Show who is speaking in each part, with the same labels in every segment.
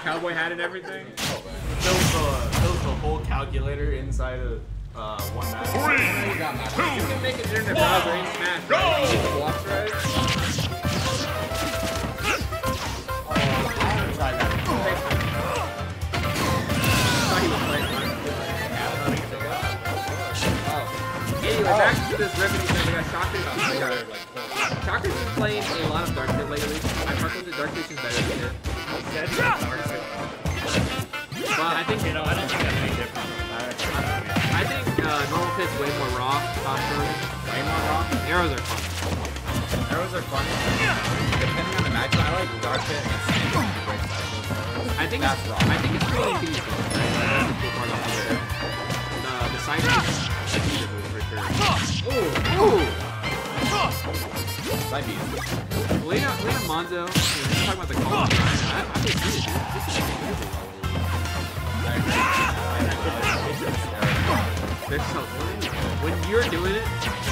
Speaker 1: cowboy hat and everything.
Speaker 2: Fills the, fills the whole calculator inside of uh, one match.
Speaker 3: Three,
Speaker 1: You
Speaker 3: two,
Speaker 1: can make an internet browser in Smash.
Speaker 3: Go!
Speaker 1: Right? The blocks right.
Speaker 4: Try that.
Speaker 1: thought he was playing. Oh. Anyway, back to this remedy thing. We got Shockers. We got Shockers is playing a lot of Dark Pit lately. I fuck with the Dark Pit is better than him.
Speaker 5: That's.
Speaker 1: Well, I think
Speaker 5: You know, I don't think that's any different.
Speaker 1: I think uh, normal pit's way more raw. Top.
Speaker 4: Way more raw.
Speaker 1: Arrows are fun.
Speaker 4: Arrows are funny. Depending on the match, I like Dark Pit and Sand on the great side.
Speaker 1: I think
Speaker 4: That's
Speaker 1: it's,
Speaker 4: raw.
Speaker 1: I think it's pretty inconvenient. That's the cool part about. The the side piece, that's easier move for sure. Ooh, ooh.
Speaker 4: Side beat.
Speaker 1: Lena, Lena Monzo. You know, let's talk about the call. I, I dude. This is so when you're doing it.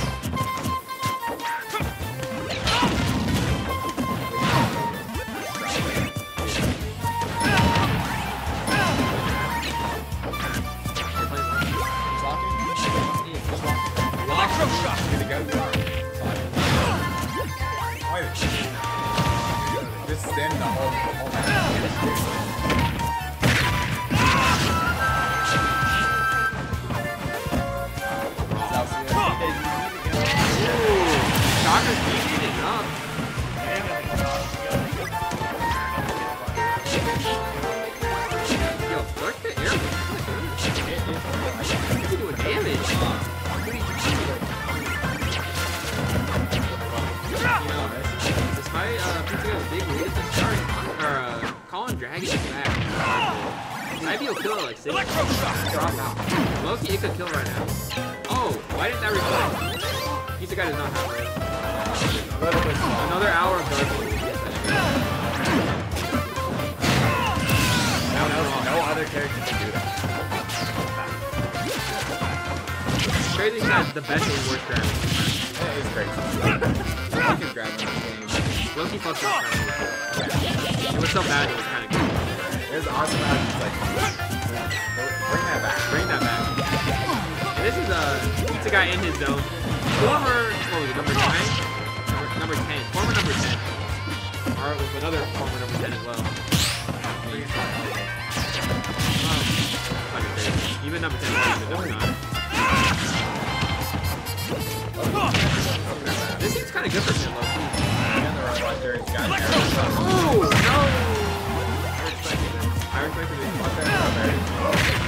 Speaker 1: Dragon is back. Maybe he'll kill it like six. Drop out. Loki, it could kill right now. Oh, why didn't that reflect? He's the guy does not have it. Another hour of dark.
Speaker 4: No, no, no other character can do that.
Speaker 1: Crazy has the best and worst grab.
Speaker 4: That is crazy. I can grab him in this game.
Speaker 1: Loki fucked up. It was so bad, it was kind of good.
Speaker 4: Was awesome he's like, bring that back.
Speaker 1: Bring that back. This is a pizza guy in his zone. Former, what was it, number 9? Number, number 10. Former number 10. Or with another former number 10 as well. Even number 10 is even number 9. This seems kind of good for him, low key. I respected it.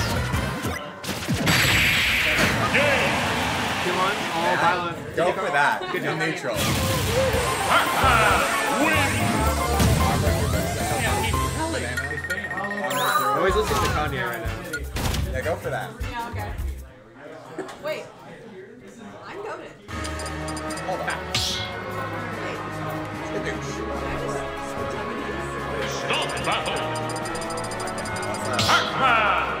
Speaker 1: Come on, all violent.
Speaker 4: Go for that. Good neutral.
Speaker 1: Always listening to Kanye right now.
Speaker 4: Yeah, go for that.
Speaker 6: Yeah, okay. Wait. I'm goaded.
Speaker 4: Hold on. Good news.
Speaker 3: Stop battle.
Speaker 4: What's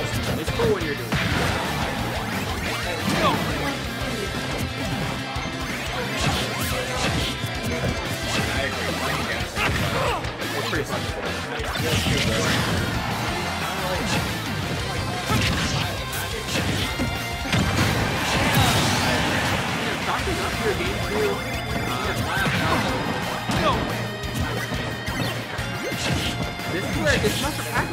Speaker 1: It's
Speaker 4: cool
Speaker 1: when you're doing it. It's pretty fun. Doctor's up here game two. This is where it gets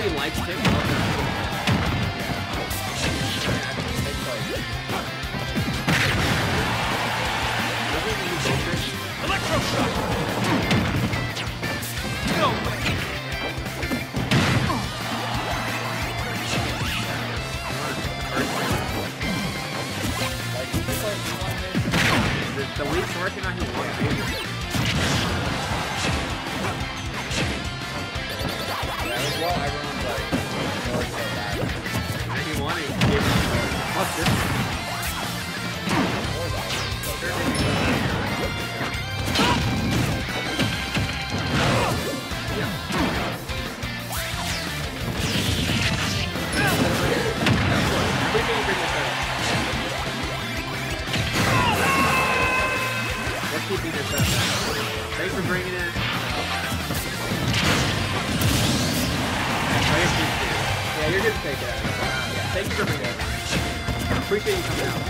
Speaker 4: He
Speaker 1: likes TikTok. The, weak sword cannot hit one finger.
Speaker 4: As well, everyone's like, more so bad.
Speaker 1: He gave him plus this. Let's To take it thank you for bringing it. Appreciate you coming out.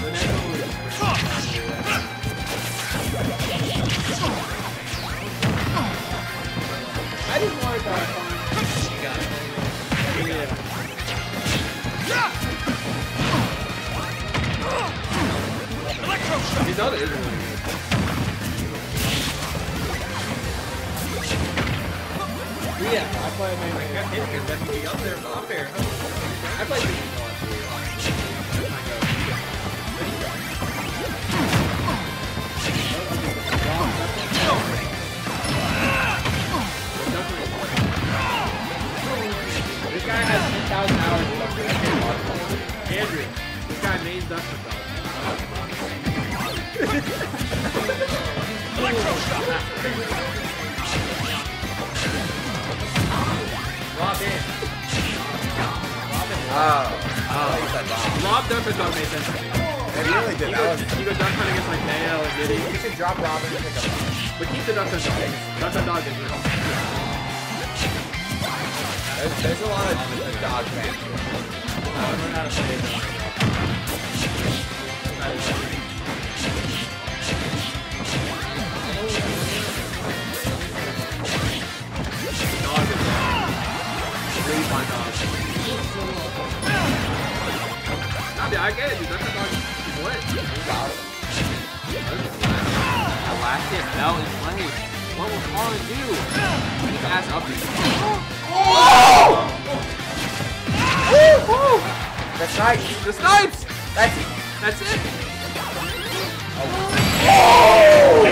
Speaker 1: The next one I just wanted to fun. You got it. Isn't really Yeah, I play my I got that be up there, up there. I play this a lot too. That's my go. This guy has 10,000 hours of That's pretty awesome. Andrew, this guy mains Duster Dog. Robin.
Speaker 4: Oh.
Speaker 1: Oh.
Speaker 4: Oh.
Speaker 1: Rob Duster Dog made sense.
Speaker 4: It really did.
Speaker 1: You go,
Speaker 4: was,
Speaker 1: you go duck hunting against like Dale or Diddy.
Speaker 4: you should drop Robin and pick up
Speaker 1: But keep the Duster Dog. Duster Dog is real.
Speaker 4: There's, there's a lot of dog fans.
Speaker 1: I don't know how to play. Nah, dude, I get it, dude. That's a dog. He's lit.
Speaker 4: He's awesome.
Speaker 1: That last hit fell in place. What will Colin do? Keep ass up.
Speaker 4: That's nice.
Speaker 1: The snipes!
Speaker 4: That's it.
Speaker 1: That's it! Oh!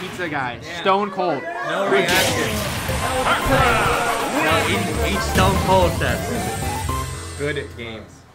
Speaker 1: Pizza guy. Stone cold.
Speaker 4: no reaction.
Speaker 5: No, each, each Stone Cold says.
Speaker 4: good at games.